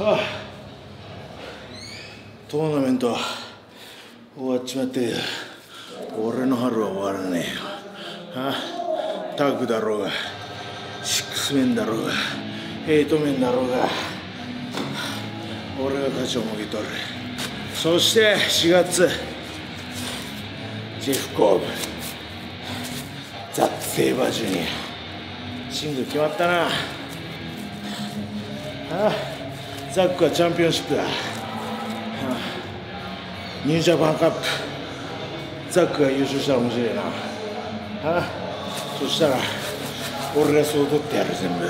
トーナメント終わっちまって俺の春は終わらねえ。よ、はあ、タッグだろうがシックスメンだろうがエイトメンだろうが俺が勝ちをもぎ取る。そして4月ジェフ・コーブ。ザ・セイバージュニア。シング決まったな。あザックはチャンピオンシップだ、ニュージャパンカップ。ザックが優勝したら面白いな、そしたら俺がそう取ってやる全部。